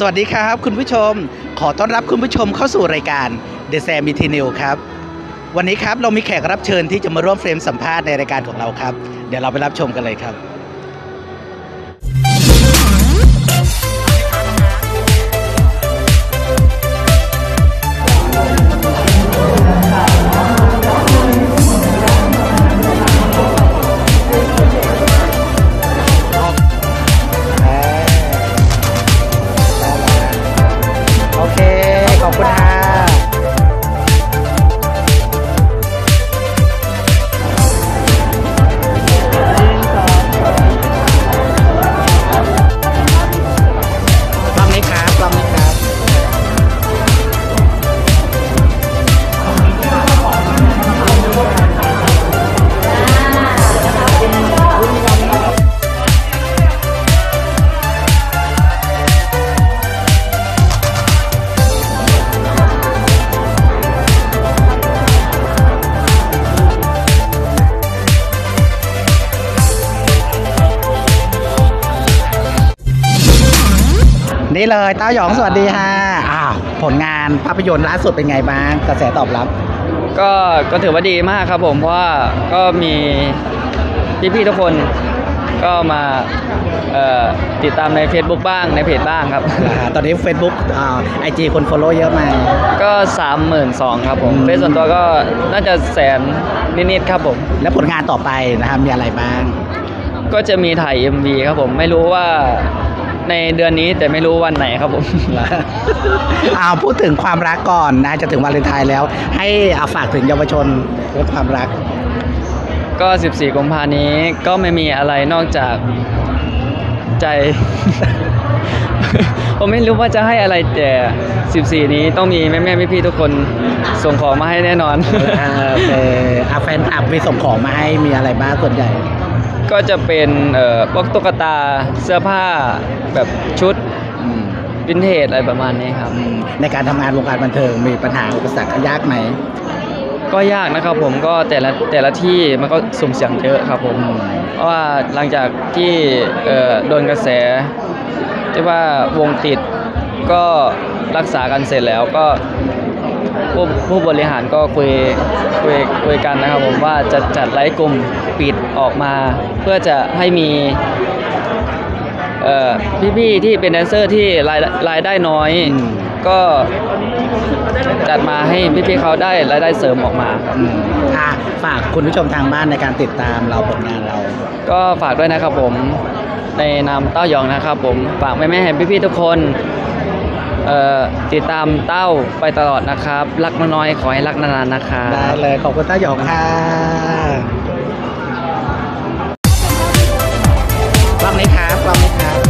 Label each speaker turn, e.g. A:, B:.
A: สวัสดีครับคุณผู้ชม ขอต้อนรับคุณผู้ชมเข้าสู่รายการ The Sam i t n e w ครับ วันนี้ครับเรามีแขกรับเชิญที่จะมาร่วมเฟรมสัมภาษณ์ในรายการของเราครับ เดี๋ยวเราไปรับชมกันเลยครับ นี่เลยเต้าหยองสวัสดีค่ะอ้าวผลงานภาพยนตร์ล่าสุดเป็นไงบ้างกระแสตอบรับ
B: ก็ก็ถือว่าดีมากครับผมเพราะว่าก็มีพี่ๆทุกคนก็มาเอ่อติดตามใน Facebook บ้างในเพจบ้างครับ
A: อ่าตอนนี้ Facebook อ่าไอจีคนฟอลโล่เยอะไหม
B: ก็ 32,000ครับผม
A: อืม
B: เฟซส่วนตัวก็น่าจะแสนนิดๆครับผม
A: แล้วผลงานต่อไปนะครับมีอะไรบ้าง
B: ก็จะมีถ่าย MV ครับผมไม่รู้ว่า ในเดือนนี้แต่ไม่รู้วันไหนครับผม
A: อ้าวพูดถึงความรักก่อนนะจะถึงวาเลนไทน์แล้ว ให้อาฝากถึงเยาวชนเรื่องความรัก
B: ก็ 14กุมภานี้ก็ไม่มีอะไรนอกจากใจ ผมไม่รู้ว่าจะให้อะไรแต่ 14 นี้ต้องมีแม่ๆพี่ๆทุกคนส่งของมาให้แน่นอน
A: อ่าโอเคอาแฟนคลับมีส่งของมาให้มีอะไรบ้างส่วนใหญ่
B: ก็จะเป็นเอ่อพวกตุ๊กตาเสื้อผ้าแบบชุดวินเทจอะไรประมาณนี้ครับ
A: ในการทำงานวงการบันเทิงมีปัญหาอุปสรรคยากไหม
B: ก็ยากนะครับผมก็แต่ละแต่ละที่มันก็สุ่มเสี่ยงเยอะครับผมเพราะว่าหลังจากที่เอ่อโดนกระแสที่ว่าวงติดก็รักษากันเสร็จแล้วก็ ผู้ผู้บริหารก็คุยคุยคุยกันนะครับผมว่าจะจัดไลฟ์กลุ่มปิดออกมา เพื่อจะให้มีเอ่อพี่ๆที่เป็นแดนเซอร์ที่รายรายได้น้อย
A: อืม
B: ก็จัดมาให้พี่ๆเขาได้รายได้เสริมออกมาครับ
A: อืมอะฝากคุณผู้ชมทางบ้านในการติดตามเราผลงานเรา
B: ก็ฝากด้วยนะครับผมในนามเต้ายองนะครับผมฝากแม่ๆให้พี่ๆทุกคนเอ่อ ติดตามเต้าไปตลอดนะครับ รักน้อยขอให้รักนานๆนะครับ
A: ได้เลยขอบคุณต้าหยองค่ะรักไหมครับรักไหมครับ